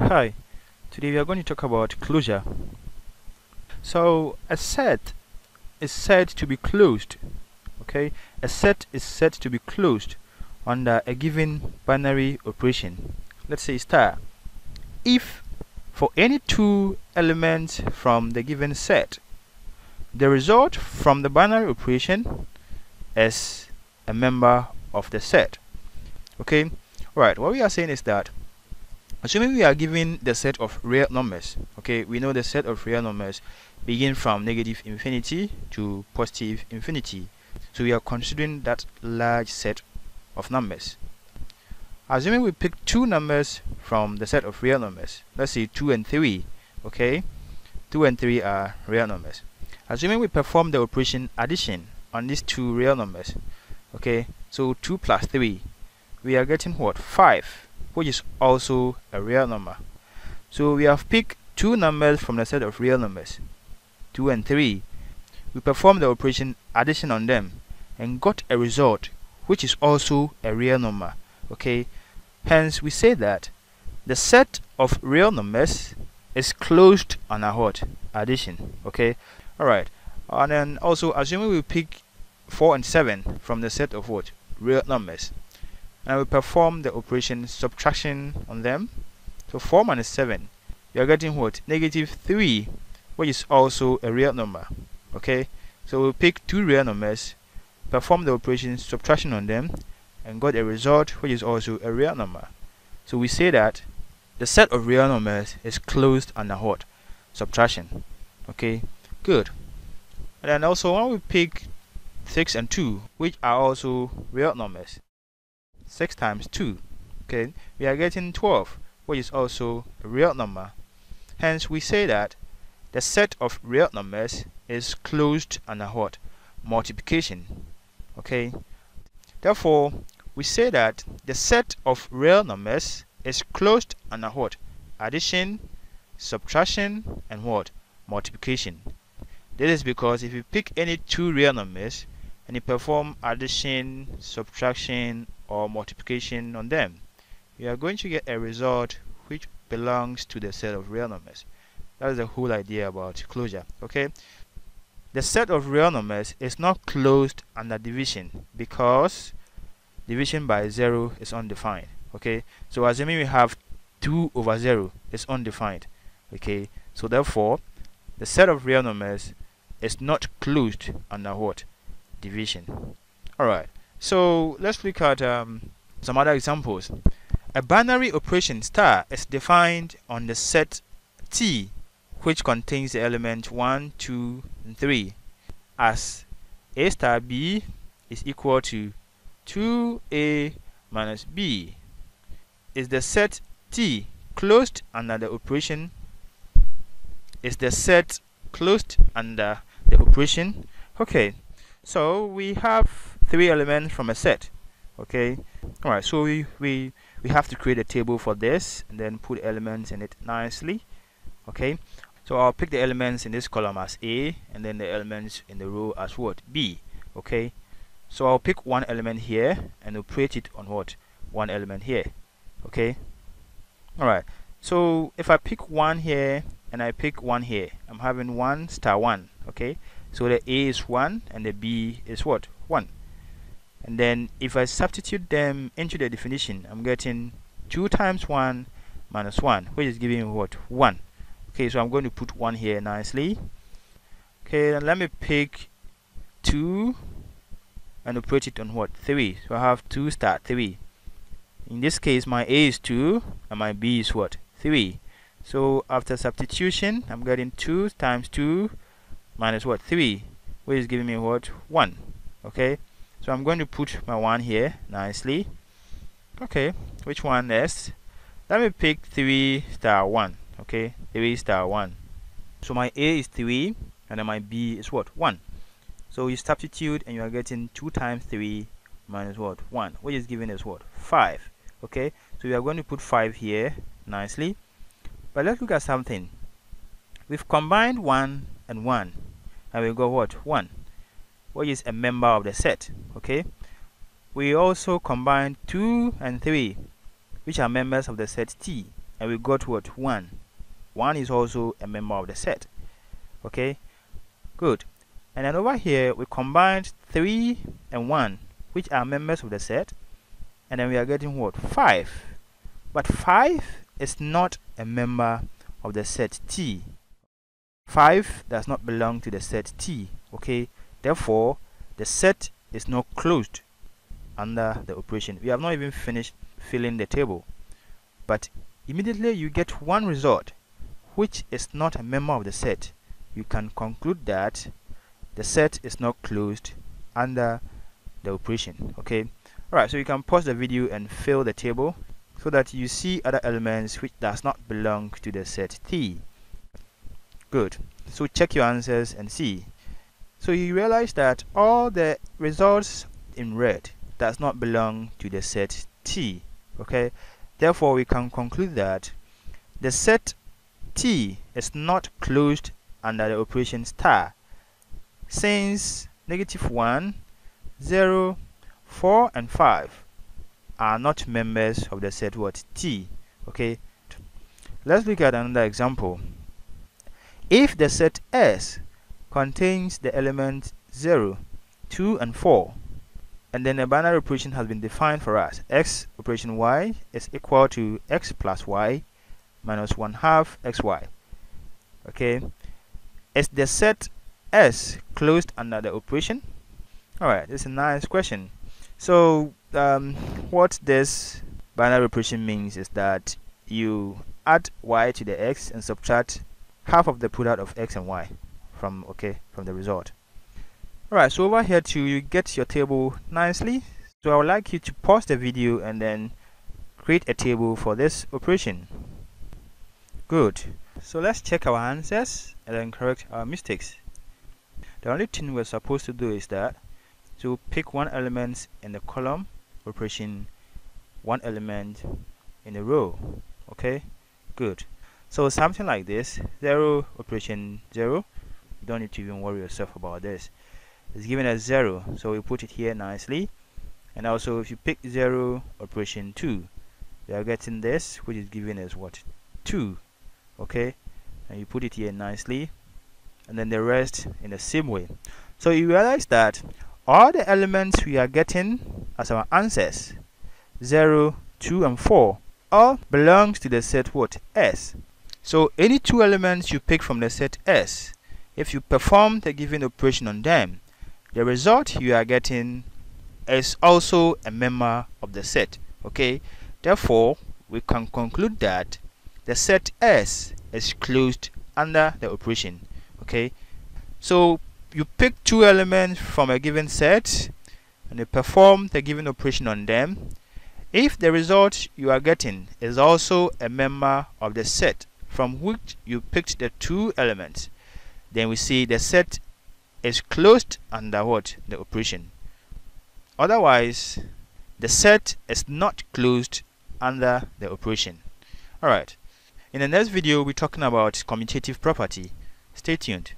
Hi, today we are going to talk about closure. So, a set is said to be closed. Okay, a set is said to be closed under a given binary operation. Let's say star. If for any two elements from the given set, the result from the binary operation is a member of the set. Okay, right. What we are saying is that assuming we are given the set of real numbers okay we know the set of real numbers begin from negative infinity to positive infinity. So we are considering that large set of numbers. Assuming we pick two numbers from the set of real numbers let's say 2 and 3 okay? 2 and 3 are real numbers. Assuming we perform the operation addition on these two real numbers okay? So 2 plus 3 we are getting what? 5 which is also a real number. So we have picked two numbers from the set of real numbers, 2 and 3. We performed the operation addition on them and got a result which is also a real number. Okay, hence we say that the set of real numbers is closed on a what addition. Okay, all right, and then also assuming we pick 4 and 7 from the set of what real numbers and we perform the operation subtraction on them. So 4 minus 7, you are getting what? Negative 3, which is also a real number. Okay, so we'll pick two real numbers, perform the operation subtraction on them, and got a result which is also a real number. So we say that the set of real numbers is closed under what? Subtraction. Okay, good. And then also when we pick 6 and 2, which are also real numbers, 6 times 2 okay? We are getting 12 which is also a real number. Hence we say that the set of real numbers is closed under what? Multiplication okay? Therefore we say that the set of real numbers is closed under what? Addition subtraction and what? Multiplication. This is because if you pick any two real numbers and you perform addition subtraction or multiplication on them, you are going to get a result which belongs to the set of real numbers. That is the whole idea about closure. Okay, the set of real numbers is not closed under division because division by zero is undefined. Okay, so assuming we have 2 over 0 is undefined. Okay, so therefore the set of real numbers is not closed under what? Division. Alright, so let's look at um, some other examples. A binary operation star is defined on the set T which contains the element 1, 2, and 3 as A star B is equal to 2A minus B. Is the set T closed under the operation? Is the set closed under the operation? Okay, so we have three elements from a set okay? All right so we we we have to create a table for this and then put elements in it nicely okay? So I'll pick the elements in this column as A and then the elements in the row as what? B okay? So I'll pick one element here and we'll operate it on what? One element here okay? Alright so if I pick one here and I pick one here I'm having one star one okay? So the A is one and the B is what? One and then if I substitute them into the definition I'm getting 2 times 1 minus 1 which is giving me what? 1 okay so I'm going to put 1 here nicely. Okay let me pick 2 and operate it on what? 3 so I have 2 star 3 in this case my A is 2 and my B is what? 3 so after substitution I'm getting 2 times 2 minus what? 3 which is giving me what? 1 okay so I'm going to put my one here nicely. Okay which one next? Let me pick 3 star 1 okay? 3 star 1 so my A is 3 and then my B is what? 1 so you substitute and you are getting 2 times 3 minus what? 1 which is giving us what? 5 okay? So we are going to put 5 here nicely. But let's look at something. We've combined 1 and 1 and we got what? 1 which is a member of the set okay? We also combine 2 and 3 which are members of the set T and we got what? 1 1 is also a member of the set okay? Good. And then over here we combined 3 and 1 which are members of the set and then we are getting what? 5 but 5 is not a member of the set T. 5 does not belong to the set T okay therefore the set is not closed under the operation. We have not even finished filling the table. But immediately you get one result which is not a member of the set you can conclude that the set is not closed under the operation okay? Alright so you can pause the video and fill the table so that you see other elements which does not belong to the set T. Good. So check your answers and see so you realize that all the results in red does not belong to the set T okay? Therefore we can conclude that the set T is not closed under the operation star. Since negative 1 0 4 and 5 are not members of the set what? T okay? Let's look at another example. If the set S contains the element 0 2 and 4 and then a binary operation has been defined for us. X operation y is equal to x plus y minus 1 half xy okay? Is the set s closed under the operation? Alright this is a nice question. So um, what this binary operation means is that you add y to the x and subtract half of the product of x and y from okay from the result Alright, so over here too, you get your table nicely. So I would like you to pause the video and then create a table for this operation. Good. So let's check our answers and then correct our mistakes. The only thing we're supposed to do is that to pick one element in the column operation, one element in the row. Okay, good. So something like this, 0 operation 0. Don't need to even worry yourself about this. It's given as 0 so we put it here nicely. And also if you pick 0 operation 2 you are getting this which is given as what? 2 okay? And you put it here nicely. And then the rest in the same way. So you realize that all the elements we are getting as our answers 0 2 and 4 all belongs to the set what? S. So any two elements you pick from the set S if you perform the given operation on them the result you are getting is also a member of the set okay? Therefore we can conclude that the set S is closed under the operation okay? So you pick two elements from a given set and you perform the given operation on them. If the result you are getting is also a member of the set from which you picked the two elements then we see the set is closed under what? The operation. Otherwise the set is not closed under the operation. Alright in the next video we'll be talking about commutative property. Stay tuned